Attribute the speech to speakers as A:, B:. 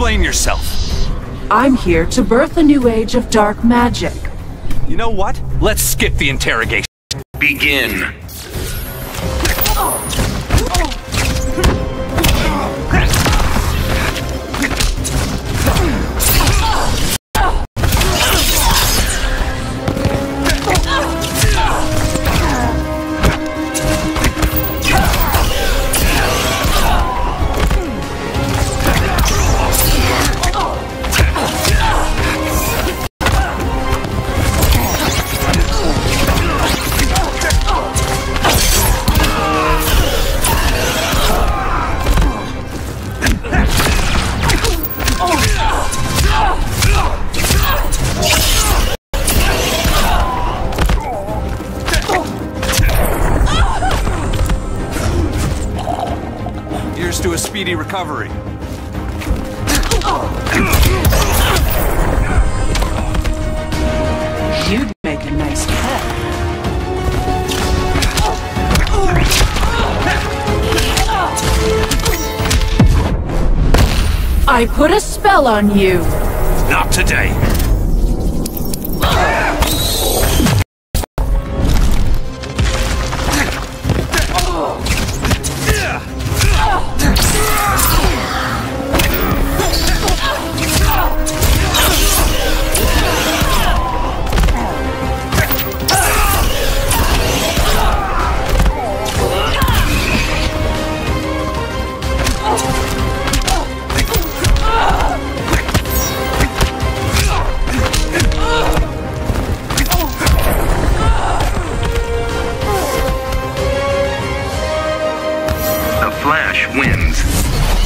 A: Explain yourself.
B: I'm here to birth a new age of dark magic.
A: You know what? Let's skip the interrogation.
C: Begin.
A: Here's to a speedy recovery.
B: You'd make a nice pet. I put a spell on you.
C: Not today. Wins.